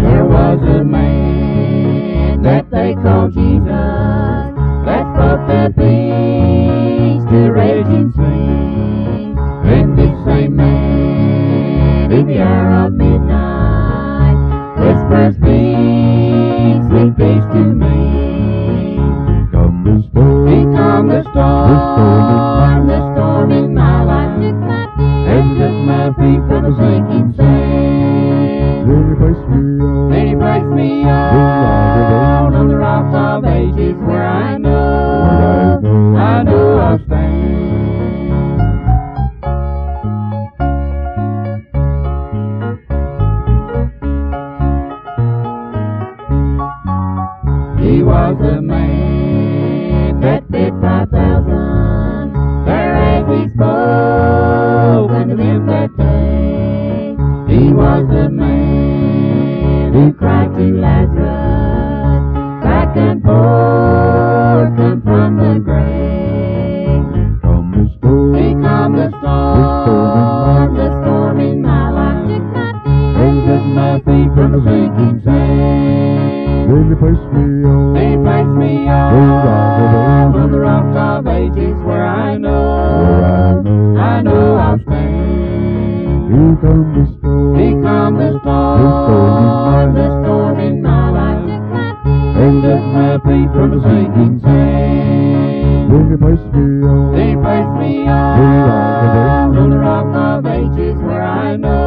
There was a man that they called Jesus that spoke the beast to raging sea. And this same man in the hour of midnight whispers peace, sweet peace to me. Become the storm, become the storm, the storm in my life. Took my feet. He was a man that fed five thousand. There as he spoke unto them that day. He was a man who cried to Lazarus, back and forth, come from the grave. The storm. He calmed the storm, the storm in my life took my feet and took my feet from the sinking sand. Then you place me oh. on. Then he placed me oh. on, on the rock of ages where I know, I know I'll stand. Here come the storm. He calmed the storm, the storm in my life. took my feet and took my feet from the sinking sand. Then you place me oh. on. Then he placed me on, on the rock of ages where I know,